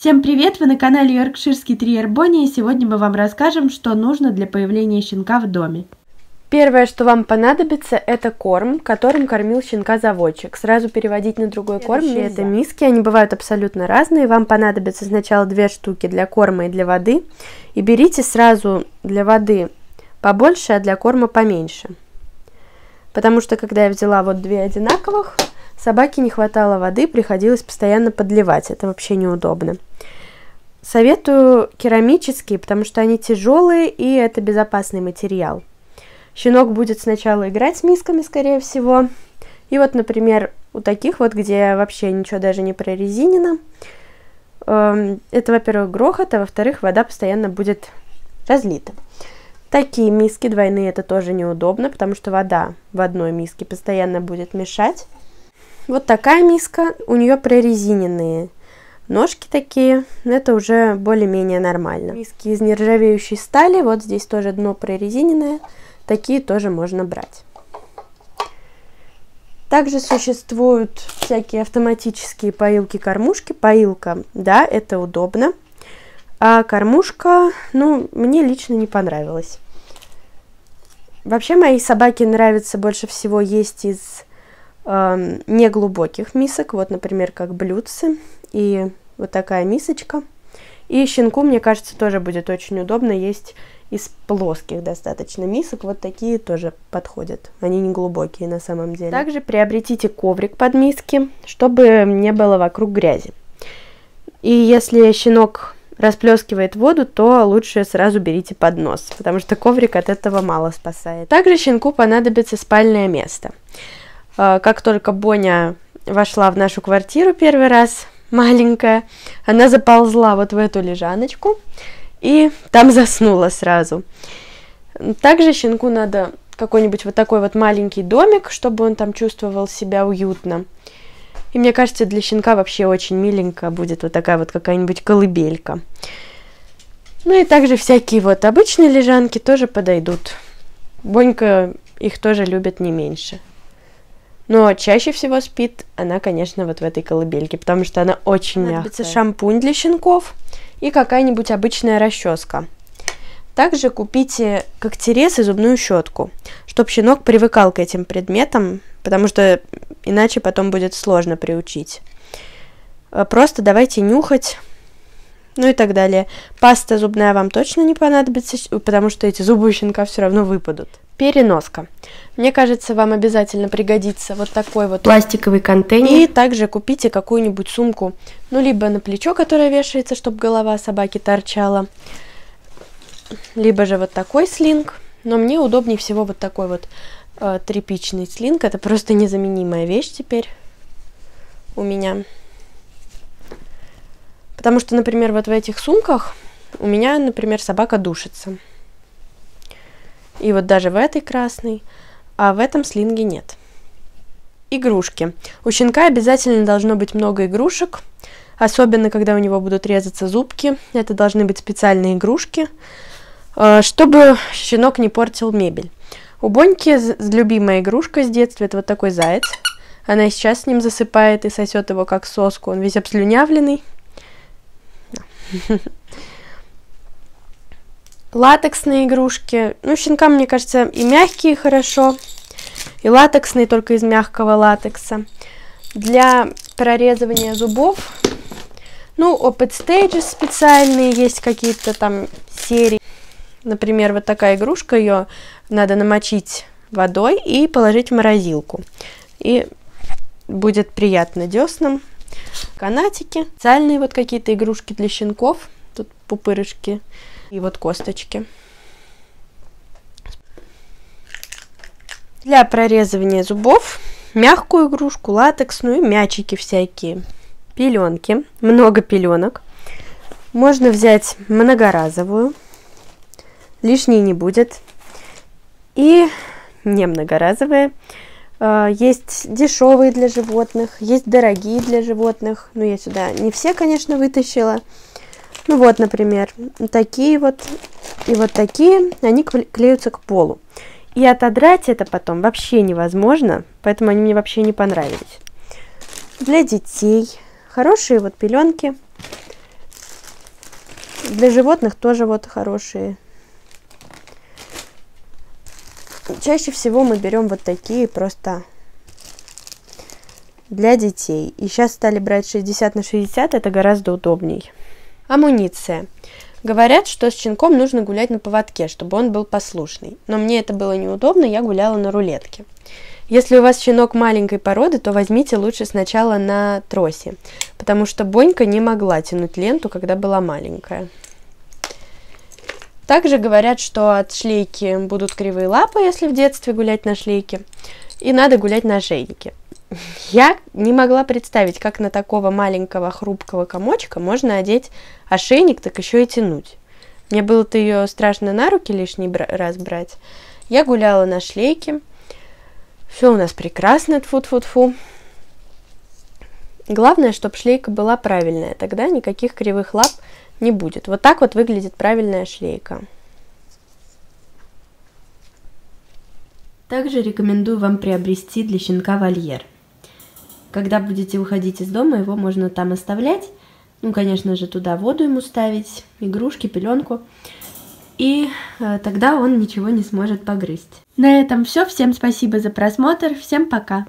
Всем привет! Вы на канале Йоркширский Триер Бонни, и сегодня мы вам расскажем, что нужно для появления щенка в доме. Первое, что вам понадобится, это корм, которым кормил щенка заводчик. Сразу переводить на другой корм нельзя. Это миски, они бывают абсолютно разные. Вам понадобится сначала две штуки для корма и для воды. И берите сразу для воды побольше, а для корма поменьше. Потому что, когда я взяла вот две одинаковых, собаке не хватало воды, приходилось постоянно подливать. Это вообще неудобно. Советую керамические, потому что они тяжелые и это безопасный материал. Щенок будет сначала играть с мисками, скорее всего. И вот, например, у таких вот, где вообще ничего даже не прорезинено, эм, это, во-первых, грохот, а во-вторых, вода постоянно будет разлита. Такие миски двойные это тоже неудобно, потому что вода в одной миске постоянно будет мешать. Вот такая миска, у нее прорезиненные ножки такие, это уже более-менее нормально. Миски из нержавеющей стали, вот здесь тоже дно прорезиненное, такие тоже можно брать. Также существуют всякие автоматические поилки-кормушки. Поилка, да, это удобно. А кормушка, ну, мне лично не понравилась. Вообще моей собаке нравится больше всего есть из э, неглубоких мисок. Вот, например, как блюдцы. И вот такая мисочка. И щенку, мне кажется, тоже будет очень удобно есть из плоских достаточно мисок. Вот такие тоже подходят. Они не глубокие на самом деле. Также приобретите коврик под миски, чтобы не было вокруг грязи. И если щенок расплескивает воду, то лучше сразу берите под нос, потому что коврик от этого мало спасает. Также щенку понадобится спальное место. А, как только Боня вошла в нашу квартиру первый раз, маленькая, она заползла вот в эту лежаночку и там заснула сразу. Также щенку надо какой-нибудь вот такой вот маленький домик, чтобы он там чувствовал себя уютно. И мне кажется, для щенка вообще очень миленько будет вот такая вот какая-нибудь колыбелька. Ну и также всякие вот обычные лежанки тоже подойдут. Бонька их тоже любит не меньше. Но чаще всего спит она, конечно, вот в этой колыбельке, потому что она очень Надобится мягкая. шампунь для щенков и какая-нибудь обычная расческа. Также купите когтерез и зубную щетку, чтобы щенок привыкал к этим предметам, потому что иначе потом будет сложно приучить. Э, просто давайте нюхать, ну и так далее. Паста зубная вам точно не понадобится, потому что эти зубы у щенка все равно выпадут. Переноска. Мне кажется, вам обязательно пригодится вот такой вот пластиковый контейнер. И также купите какую-нибудь сумку, ну либо на плечо, которая вешается, чтобы голова собаки торчала, либо же вот такой слинг. Но мне удобнее всего вот такой вот э, тряпичный слинг. Это просто незаменимая вещь теперь у меня. Потому что, например, вот в этих сумках у меня, например, собака душится. И вот даже в этой красной, а в этом слинге нет. Игрушки. У щенка обязательно должно быть много игрушек, особенно когда у него будут резаться зубки. Это должны быть специальные игрушки, э, чтобы щенок не портил мебель. У Боньки любимая игрушка с детства это вот такой заяц. Она сейчас с ним засыпает и сосет его как соску. Он весь обслюнявленный. Латексные игрушки. Ну, щенкам, мне кажется, и мягкие хорошо, и латексные только из мягкого латекса. Для прорезывания зубов, ну, Opet Stages специальные, есть какие-то там серии. Например, вот такая игрушка, ее надо намочить водой и положить в морозилку. И будет приятно деснам. Канатики, специальные вот какие-то игрушки для щенков. Тут пупырышки и вот косточки. Для прорезывания зубов мягкую игрушку, латексную, мячики всякие, пеленки, много пеленок. Можно взять многоразовую, лишней не будет. И не многоразовые. А, есть дешевые для животных, есть дорогие для животных. Ну, я сюда не все, конечно, вытащила. Ну вот, например, такие вот и вот такие, они клеются к полу. И отодрать это потом вообще невозможно, поэтому они мне вообще не понравились. Для детей хорошие вот пеленки. Для животных тоже вот хорошие. Чаще всего мы берем вот такие просто для детей. И сейчас стали брать 60 на 60, это гораздо удобней. Амуниция. Говорят, что с щенком нужно гулять на поводке, чтобы он был послушный. Но мне это было неудобно, я гуляла на рулетке. Если у вас щенок маленькой породы, то возьмите лучше сначала на тросе, потому что Бонька не могла тянуть ленту, когда была маленькая. Также говорят, что от шлейки будут кривые лапы, если в детстве гулять на шлейке, и надо гулять на ошейнике. Я не могла представить, как на такого маленького хрупкого комочка можно одеть ошейник, так еще и тянуть. Мне было-то ее страшно на руки лишний раз брать. Я гуляла на шлейке. Все у нас прекрасно, тфу-тфу-тфу. Главное, чтобы шлейка была правильная, тогда никаких кривых лап не будет. Вот так вот выглядит правильная шлейка. Также рекомендую вам приобрести для щенка вольер. Когда будете уходить из дома, его можно там оставлять. Ну, конечно же, туда воду ему ставить, игрушки, пеленку. И э, тогда он ничего не сможет погрызть. На этом все. Всем спасибо за просмотр. Всем пока.